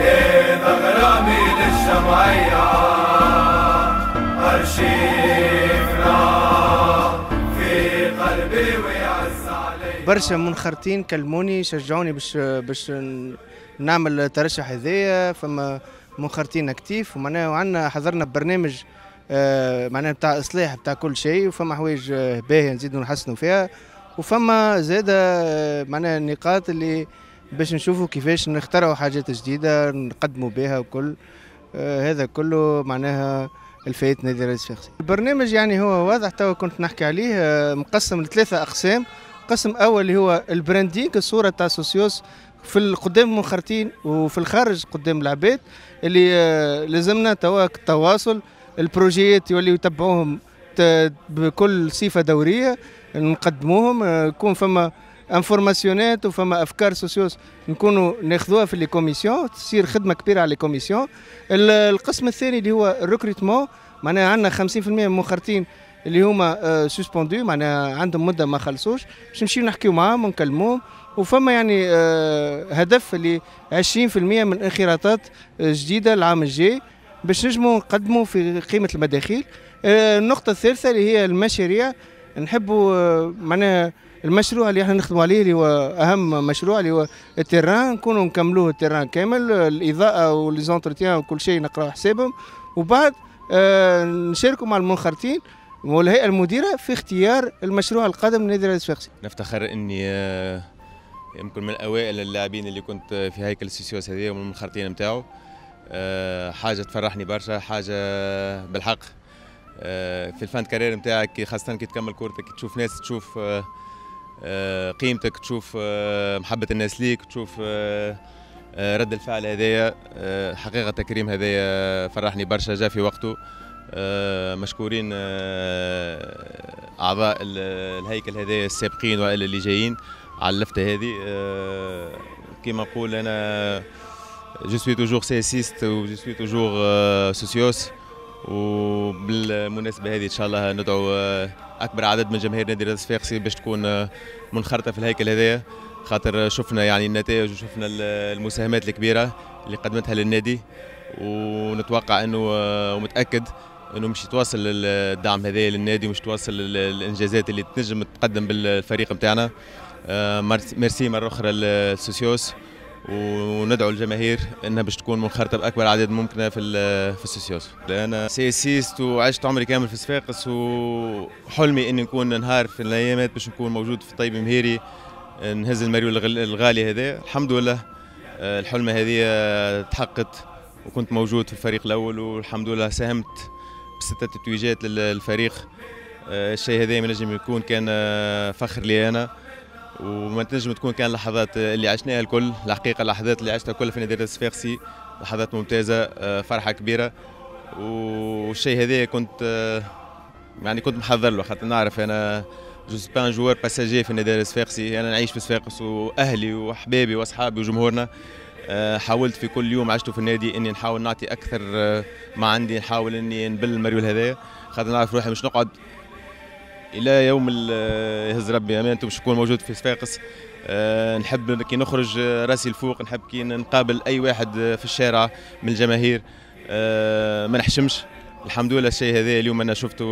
إذا غرامي أرشيفنا في قلبي ويعز برشا منخرطين كلموني شجعوني باش باش نعمل ترشح هذايا. فما منخرطين أكتيف ومعناها وعندنا حضرنا برنامج آه، معناها بتاع إصلاح بتاع كل شيء وفما حوايج آه، باهية نزيدوا نحسنوا فيها. وفما زاد آه، معناها النقاط اللي باش نشوفوا كيفاش نخترعوا حاجات جديدة نقدموا بها وكل. هذا كله معناها الفايت نادي الرياضي الصفاقسي البرنامج يعني هو واضح توا كنت نحكي عليه مقسم لثلاثة أقسام. قسم أول اللي هو ال branding الصورة تاع socios في قدام المنخرطين وفي الخارج قدام العباد اللي لازمنا توا التواصل ال projets يوليو يتبعوهم بكل صفة دورية نقدموهم يكون فما information ات وفما أفكار socios نكونوا ناخذوها في les commissions تصير خدمة كبيرة على les commissions. القسم الثاني اللي هو ال recrutement معناها عندنا 50% من المنخرطين اللي هما suspendus آه، معناها عندهم مدة ما خلصوش. باش نمشيو نحكيو معاهم ونكلموهم. وفما يعني آه، هدف اللي 20% من انخراطات آه، جديدة العام الجاي باش نجموا نقدموا في قيمة المداخيل. النقطة الثالثة اللي هي المشاريع. نحبوا معناها المشروع اللي إحنا نخدموا عليه اللي هو أهم مشروع اللي هو ال terrain. نكونوا نكملوه ال terrain كامل الإضاءة و les entretiens وكل شيء نقراو حسابهم. وبعد نشاركوا مع المنخرطين والهيئة المديرة في اختيار المشروع القادم لنادي الرياضي الصفاقسي نفتخر إني آه، يمكن من اوائل اللاعبين اللي كنت في هيكل ال socios هذه ومن المنخرطين نتاعو آه، حاجة تفرحني برشا حاجة بالحق. آه، في ال fin carrière نتاعك خاصة كي تكمل كورتك تشوف ناس تشوف قيمتك تشوف محبة الناس ليك تشوف رد الفعل هذايا حقيقة تكريم هذايا فرحني برشا جا في وقته. آه، مشكورين آه، أعضاء الهيكل هذا السابقين والا اللي جايين على اللفته هذه. آه، كما نقول أنا je suis toujours CSSiste و je suis toujours socios وبالمناسبة هذه إن شاء الله ندعو أكبر عدد من جماهير نادي الرياضي الصفاقسي باش تكون منخرطة في الهيكل هذايا خاطر شفنا يعني النتائج وشفنا المساهمات الكبيرة اللي قدمتها للنادي. ونتوقع إنه ومتأكد إنه مش تواصل الدعم هذا للنادي ومش تواصل الإنجازات اللي تنجم تقدم بالفريق نتاعنا آه، ميرسي مرة أخرى لل socios وندعو الجماهير إنها باش تكون منخرطة بأكبر عدد ممكنة في في ال socios أنا CSSiste وعشت عمري كامل في صفاقس وحلمي إني نكون نهار في الأيامات باش نكون موجود في طيب مهيري نهز المريول الغالي هذا الحمد لله آه، الحلمة هذه تحققت وكنت موجود في الفريق الأول والحمد لله ساهمت بستة تتويجات للفريق. آه، الشيء هذا ما نجم يكون كان آه، فخر لي أنا. وما تنجم تكون كان لحظات اللي عشناها الكل الحقيقة اللحظات اللي عشتها كلها في نادي الصفاقسي لحظات ممتازة آه، فرحة كبيرة. والشيء هذا كنت يعني كنت محضر له خاطر نعرف أنا je suis pas joueur passager في النادي الصفاقسي. أنا نعيش في صفاقس وأهلي وأحبابي وأصحابي وجمهورنا. آه، حاولت في كل يوم عشته في النادي إني نحاول نعطي أكثر آه، ما عندي نحاول إني نبل المريول هذايا. خاطر نعرف روحي مش نقعد إلى يوم آه، يهز ربي امانته باش نكون موجود في صفاقس. نحب كي نخرج راسي الفوق نحب كي نقابل أي واحد في الشارع من الجماهير. ما نحشمش. الحمد لله الشيء هذا اليوم أنا شفته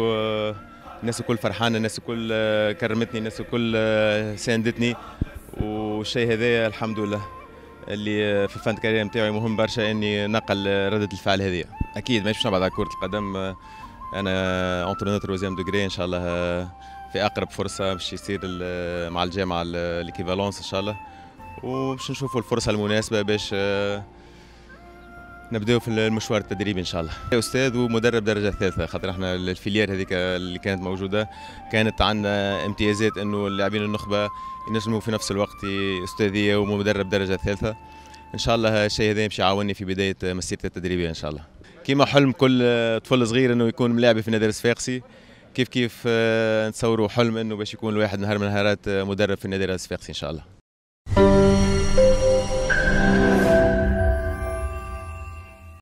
الناس الكل فرحانة الناس الكل كرمتني الناس الكل ساندتني. والشيء هذا الحمد لله اللي في ال fin carrière نتاعي مهم برشا إني نقل ردة الفعل هذه. أكيد مانيش نبعد على كرة القدم أنا entraîneur troisième degré إن شاء الله في أقرب فرصة باش يصير مع الجامعة l'équivalence إن شاء الله. وباش نشوفوا الفرصة المناسبة باش نبداو في المشوار التدريبي إن شاء الله. أستاذ ومدرب درجة ثالثة خاطر إحنا ال filière هذيك اللي كانت موجودة كانت عندنا امتيازات إنه اللاعبين النخبة ينجموا في نفس الوقت أستاذية ومدرب درجة ثالثة. إن شاء الله الشيء هذا يمشي يعاوني في بداية مسيرتي التدريبية إن شاء الله. كيما حلم كل طفل صغير إنه يكون ملاعبي في نادي الصفاقسي كيف كيف آه، نتصوروا حلم إنه باش يكون الواحد نهار من النهارات مدرب في النادي الصفاقسي إن شاء الله.